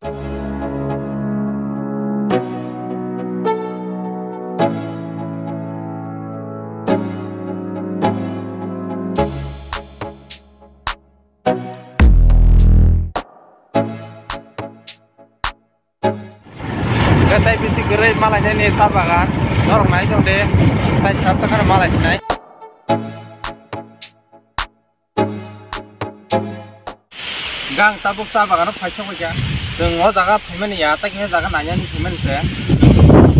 Ketai bisi gerai malainya nih sabagan, norong naik dong deh. Tai sekarang kan malai sih naik. gang tabuk sabagan paisok aja. जों अ जागा फैमानि या ताकि जागा नायनानै फैमानि से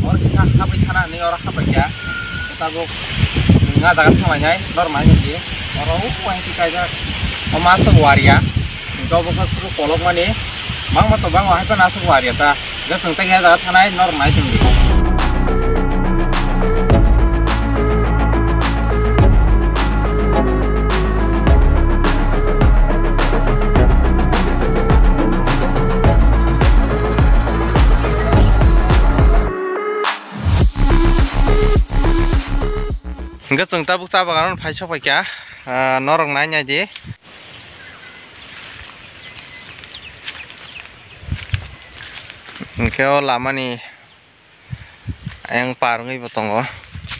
और kita हाबै थाना नै और हाबै या tabuk nga जागा थांनाय नरमाय नि और उ वाइ कि कायजा अमा सग वारिया गावबो का सुरु कलक मानि mang ma to bang wa ha na सग वारिया ता ga जों ताकि जागा थानाय नरमाय जों Enggak seng tabuk sabak kan pai sok pai kya norong nanya je Engkau lama nih. Yang parungi potong oh.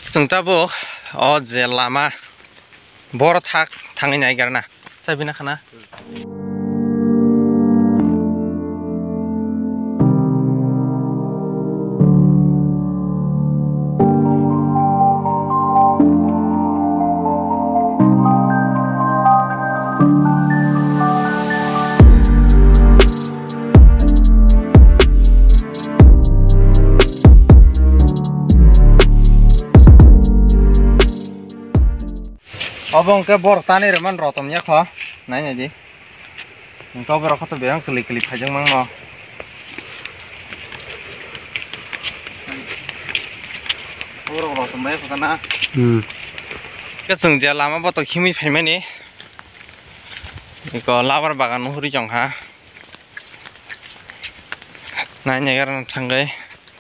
Seng tabuk. Oh je lama. Bor thak thangin ai karena. Sabina kana bong ke bor tani reman rotom nya kho nai nya ji có bor kho to clip clip klik phajang mang no bor rotom bai phana hmm ke sung phải mấy nè to khimi phaime ni ko labar bagan huri jong ha nai nya gar thang gai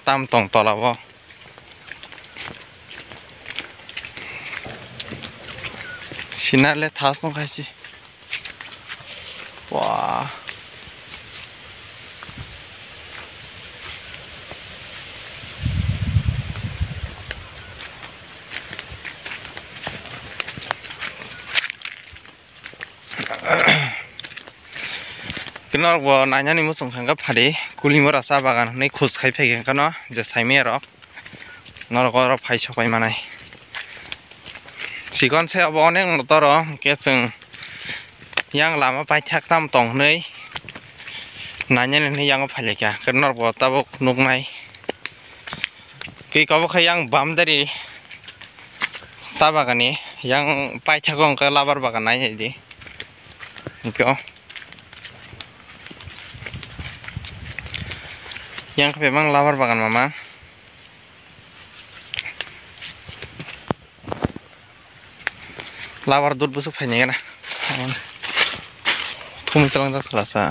tam tong tola bo 지날래 다섯 가지 와 কিনার নাইজানি মো সংখ্যাঙ্গা ফারি গুলিমো রাসা বাগান হই খোঁজ খাই ফাইখাঙ্গা ন যে সাইমে রক নরক ফাই সবাই মানায় sikon se abo onek motor ke sing yang lama pai thak tam tong nei nanya nih yang phale kya kenal gua tabuk nuk nai ki kabo khayang bam dari sabagani yang pai thakong ke labar bagan nai di Ikaw. yang memang lawar bagan mama labar dud busuk fai nyega na thumi talang dar khala sa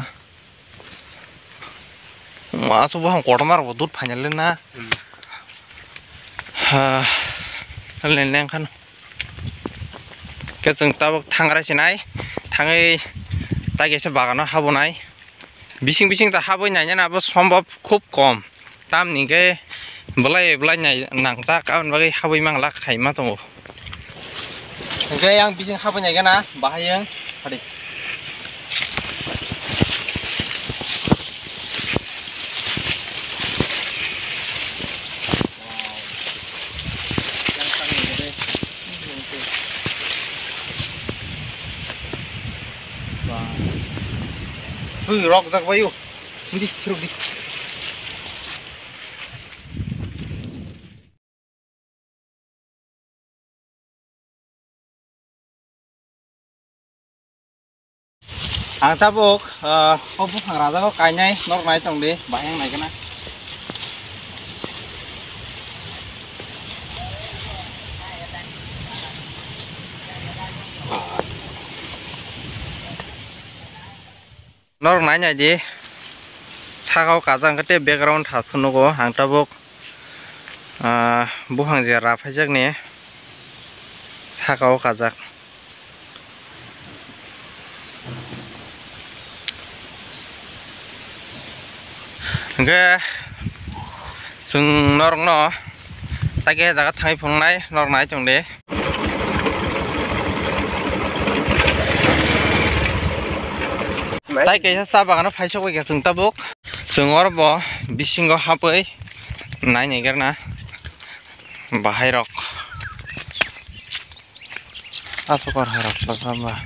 aso bo ham kodmar bo dud phanyal le na ha len len khan ke chung tabak thangra sinai thangai ta gese bagano habo nai বিশিং বিশিং তা হাবই নাই না আবার সম্ভব খুব কম তাম নিগে বলাই বলাই নাই নাংজাক আন বাকি হাবই মাংলা খাইমা দङ ओमफ्राय आं बिजों हाबो नायगोन ना बाहायो हादै hàng tháp buộc không ờ, phút hàng ra có cài nhây? Nó này trong đi bãi hàng này cái này. Nó nãy nhà gì? Sao cả răng cái tiếp background thắt con nó có hàng ta bốc à bốc hàng gì ra phải chắc nè. Sao cả răng 이게 sừng nó rong nó. Tay kia ra cái thay phong này, nó này trong đấy tay kia sao bà nó phải cho cái sừng ta bốc. Sừng ở bỏ bị sinh có hấp ấy. Này nhảy cái na bà hay rock à số còn hay rock sao mà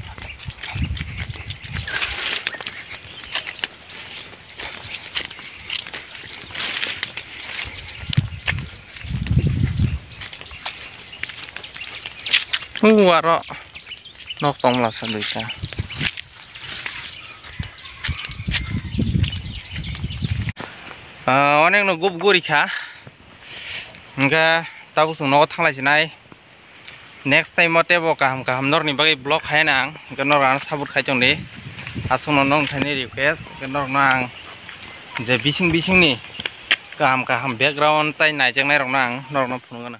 Ooh, waro. Nok tong lah sendika. অনেক গুপ গরিখা ఇంకా তাকু সুন থাকলাইছে নাই নেক্সট টাইমতে ব কাহাম কাহাম নর নি বাকি ব্লক খাই না ఇంకా নর আন সাবুত খাইছং নি আসুন নং থাইনি রিকোয়েস্ট ఇంకా নর না আং যে বিসিং বিসিং নি কাহাম কাহাম ব্যাকগ্রাউন্ড তাই নাইজেং নাই রং না আং নর না ফুনগনা